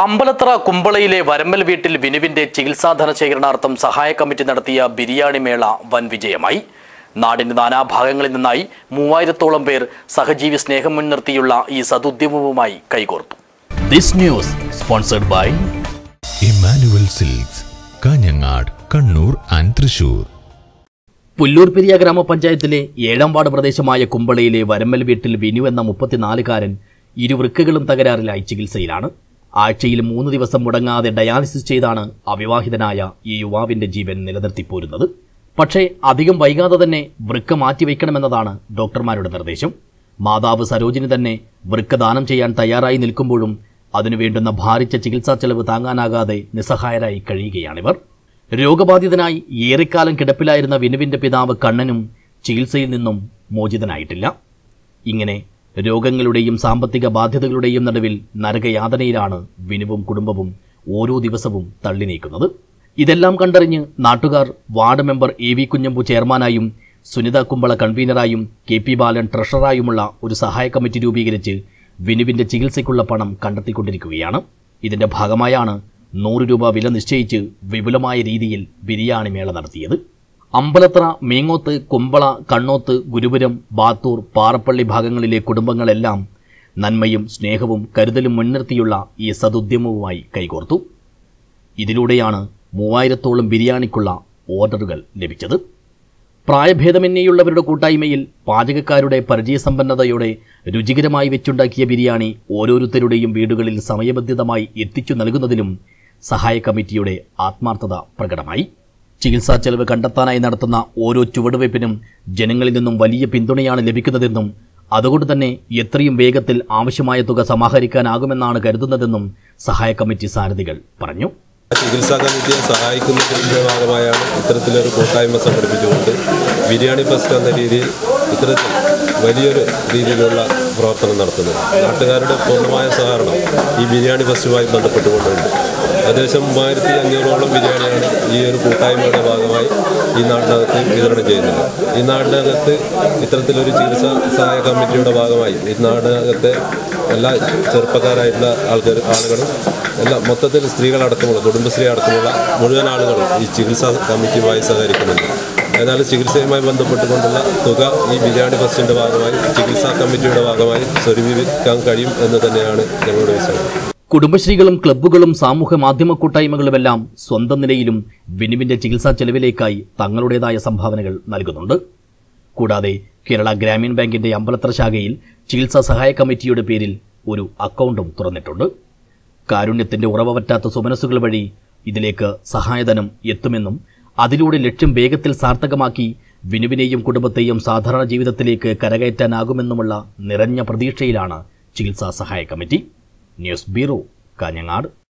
അമ്പലത്തറ കുമ്പളയിലെ വരമ്പൽ വീട്ടിൽ വിനുവിന്റെ ചികിത്സാധന ശേഖരണാർത്ഥം സഹായ കമ്മിറ്റി നടത്തിയ ബിരിയാണി മേള വൻ വിജയമായി. നാടിന്റെ നാനാഭാഗങ്ങളിൽ നിന്നായി മൂവായിരത്തോളം പേർ സഹജീവി സ്നേഹം മുൻനിർത്തിയുള്ള ഈ സതുദ്യമവുമായി കൈകോർത്തു. This news sponsored by Emmanuel Silks Kanhangad Kannur and Thrissur. Pullur Periya ഗ്രാമപഞ്ചായത്തിലെ ഏഴാം വാർഡ് പ്രദേശമായ കുമ്പളയിലെ വരമ്മൽ വീട്ടിൽ വിനു എന്ന മുപ്പത്തിനാലുകാരൻ ഇരുവൃക്കകളും തകരാറിലായി ചികിത്സയിലാണ്. ആഴ്ചയിൽ മൂന്ന് ദിവസം മുടങ്ങാതെ ഡയാലിസിസ് ചെയ്താണ് അവിവാഹിതനായ ഈ യുവാവിന്റെ ജീവൻ നിലനിർത്തിപ്പോരുന്നത്. പക്ഷേ അധികം വൈകാതെ തന്നെ വൃക്ക മാറ്റിവെക്കണമെന്നതാണ് ഡോക്ടർമാരുടെ നിർദ്ദേശം. മാതാവ് സരോജിനി തന്നെ വൃക്ക ദാനം ചെയ്യാൻ തയ്യാറായി നിൽക്കുമ്പോഴും അതിനു വേണ്ടുന്ന ഭാരിച്ച ചികിത്സാ ചെലവ് താങ്ങാനാകാതെ നിസ്സഹായരായി കഴിയുകയാണിവർ. രോഗബാധിതനായി ഏറെക്കാലം കിടപ്പിലായിരുന്ന വിനുവിന്റെ പിതാവ് കണ്ണനും ചികിത്സയിൽ നിന്നും മോചിതനായിട്ടില്ല. ഇങ്ങനെ രോഗങ്ങളുടെയും സാമ്പത്തിക ബാധ്യതകളുടെയും നടുവിൽ നരകയാതനയിലാണ് വിനുവും കുടുംബവും ഓരോ ദിവസവും തള്ളി നീക്കുന്നത്. ഇതെല്ലാം കണ്ടറിഞ്ഞ് നാട്ടുകാർ ward member A V Kunhambu ചെയർമാനായും Sunitha Kumbla കൺവീനറായും കെ പി ബാലൻ ട്രഷററായുമുള്ള ഒരു സഹായ കമ്മിറ്റി രൂപീകരിച്ച് വിനുവിന്റെ ചികിത്സയ്ക്കുള്ള പണം കണ്ടെത്തിക്കൊണ്ടിരിക്കുകയാണ്. ഇതിന്റെ ഭാഗമായാണ് നൂറ് രൂപ വില നിശ്ചയിച്ച് വിപുലമായ രീതിയിൽ ബിരിയാണി മേള നടത്തിയത്. അമ്പലത്ര മീങ്ങോത്ത് കുമ്പള കണ്ണോത്ത് ഗുരുപുരം ബാത്തൂർ പാറപ്പള്ളി ഭാഗങ്ങളിലെ കുടുംബങ്ങളെല്ലാം നന്മയും സ്നേഹവും കരുതലും മുൻനിർത്തിയുള്ള ഈ സതുദ്യമവുമായി കൈകോർത്തു. ഇതിലൂടെയാണ് മൂവായിരത്തോളം ബിരിയാണിക്കുള്ള ഓർഡറുകൾ ലഭിച്ചത്. പ്രായഭേദമന്യേയുള്ളവരുടെ കൂട്ടായ്മയിൽ പാചകക്കാരുടെ പരിചയസമ്പന്നതയോടെ രുചികരമായി വെച്ചുണ്ടാക്കിയ ബിരിയാണി ഓരോരുത്തരുടെയും വീടുകളിൽ സമയബന്ധിതമായി എത്തിച്ചു നൽകുന്നതിലും സഹായ കമ്മിറ്റിയുടെ ആത്മാർത്ഥത പ്രകടമായി. ചികിത്സാ ചെലവ് കണ്ടെത്താനായി നടത്തുന്ന ഓരോ ചുവടുവയ്പ്പിനും ജനങ്ങളിൽ നിന്നും വലിയ പിന്തുണയാണ് ലഭിക്കുന്നതെന്നും അതുകൊണ്ട് തന്നെ എത്രയും വേഗത്തിൽ ആവശ്യമായ തുക സമാഹരിക്കാനാകുമെന്നാണ് കരുതുന്നതെന്നും സഹായ കമ്മിറ്റി സാരഥികൾ പറഞ്ഞു. ചികിത്സാ കമ്മിറ്റിയെ സഹായിക്കുന്നതിന്റെ ഭാഗമായാണ് ഇത്തരത്തിലൊരു കൂട്ടായ്മ സംഘടിപ്പിച്ചുകൊണ്ട് ബിരിയാണി ഫെസ്റ്റ് എന്ന രീതിയിൽ ഇത്തരത്തിൽ വലിയൊരു രീതിയിലുള്ള പ്രവർത്തനം നടത്തുന്നത്. നാട്ടുകാരുടെ പൂർണമായ സഹകരണം ഈ ബിരിയാണി ഫെസ്റ്റുമായി ബന്ധപ്പെട്ടുകൊണ്ടുണ്ട് ഏകദേശം മൂവായിരത്തി അഞ്ഞൂറോളം ബിരിയാണിയാണ് ഈ ഒരു കൂട്ടായ്മയുടെ ഭാഗമായി ഈ നാടിനകത്ത് വിതരണം ചെയ്യുന്നത്. ഈ നാടിനകത്ത് ഇത്തരത്തിലൊരു ചികിത്സാ സഹായ കമ്മിറ്റിയുടെ ഭാഗമായി ഈ നാടിനകത്തെ എല്ലാ ചെറുപ്പക്കാരായിട്ടുള്ള ആൾക്കാർ ആളുകളും എല്ലാ മൊത്തത്തിൽ സ്ത്രീകളടക്കമുള്ള കുടുംബശ്രീ അടക്കമുള്ള മുഴുവൻ ആളുകളും ഈ ചികിത്സാ കമ്മിറ്റിയുമായി സഹകരിക്കുന്നുണ്ട്. ഏതായാലും ചികിത്സയുമായി ബന്ധപ്പെട്ടുകൊണ്ടുള്ള തുക ഈ ബിരിയാണി ഫസ്റ്റിന്റെ ഭാഗമായി ചികിത്സാ കമ്മിറ്റിയുടെ ഭാഗമായി സ്വരൂപിക്കാൻ കഴിയും എന്ന് തന്നെയാണ് ഞങ്ങളുടെ വിശ്വാസം കുടുംബശ്രീകളും ക്ലബ്ബുകളും സാമൂഹ്യ മാധ്യമ കൂട്ടായ്മകളുമെല്ലാം സ്വന്തം നിലയിലും വിനുവിന്റെ ചികിത്സാ ചെലവിലേക്കായി തങ്ങളുടേതായ സംഭാവനകൾ നൽകുന്നുണ്ട്. കൂടാതെ കേരള ഗ്രാമീൺ ബാങ്കിന്റെ അമ്പലത്ര ശാഖയിൽ ചികിത്സാ സഹായ കമ്മിറ്റിയുടെ പേരിൽ ഒരു അക്കൗണ്ടും തുറന്നിട്ടുണ്ട്. കാരുണ്യത്തിന്റെ ഉറവ പറ്റാത്ത സുമനസ്സുകൾ വഴി ഇതിലേക്ക് സഹായധനം എത്തുമെന്നും അതിലൂടെ ലക്ഷ്യം വേഗത്തിൽ സാർത്ഥകമാക്കി വിനുവിനെയും കുടുംബത്തെയും സാധാരണ ജീവിതത്തിലേക്ക് കരകയറ്റാനാകുമെന്നുമുള്ള നിറഞ്ഞ പ്രതീക്ഷയിലാണ് ചികിത്സാ സഹായ കമ്മിറ്റി. News bureau Kanhangad.